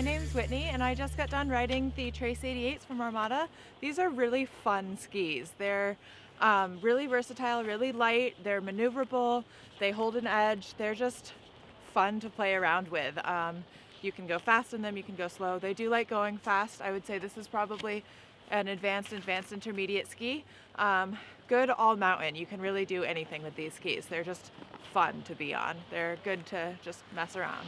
my name's Whitney and I just got done riding the Trace 88s from Armada. These are really fun skis. They're um, really versatile, really light, they're maneuverable, they hold an edge, they're just fun to play around with. Um, you can go fast in them, you can go slow. They do like going fast. I would say this is probably an advanced, advanced intermediate ski. Um, good all mountain. You can really do anything with these skis. They're just fun to be on. They're good to just mess around.